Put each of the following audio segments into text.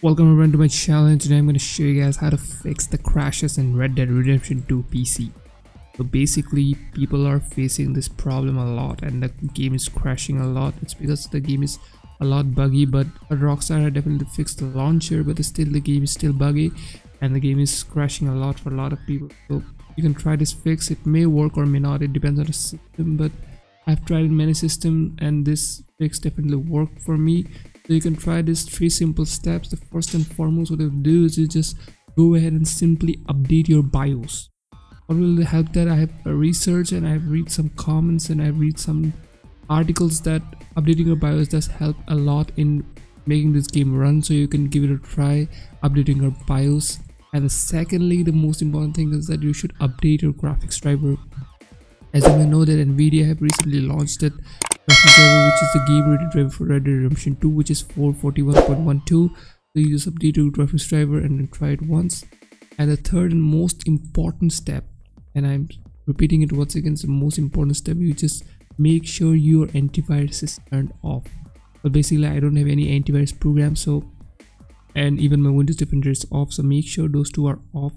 Welcome everyone to my channel and today I'm going to show you guys how to fix the crashes in Red Dead Redemption 2 PC. So basically people are facing this problem a lot and the game is crashing a lot. It's because the game is a lot buggy but Rockstar definitely fixed the launcher but still the game is still buggy and the game is crashing a lot for a lot of people. So you can try this fix. It may work or may not. It depends on the system but I've tried in many systems and this fix definitely worked for me so you can try these three simple steps. The first and foremost what you do is you just go ahead and simply update your bios. What will help that i have researched and i've read some comments and i've read some articles that updating your bios does help a lot in making this game run. So you can give it a try updating your bios. And secondly the most important thing is that you should update your graphics driver. As you may know that nvidia have recently launched it driver which is the game ready driver for Red Dead Redemption 2 which is 441.12 so you just update your graphics driver and then try it once. And the third and most important step and I'm repeating it once again it's the most important step you just make sure your antivirus is turned off. But basically I don't have any antivirus program so and even my Windows Defender is off so make sure those two are off.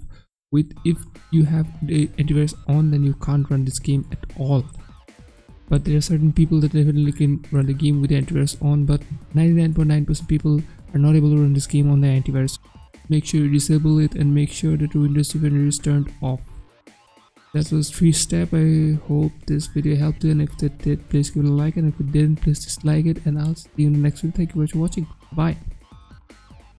With if you have the antivirus on then you can't run this game at all but there are certain people that definitely can run the game with the antivirus on but 99.9% people are not able to run this game on the antivirus. Make sure you disable it and make sure that windows defender is turned off. That was three step. I hope this video helped you and if it did please give it a like and if it didn't please dislike it and i'll see you in the next video. Thank you for watching. Bye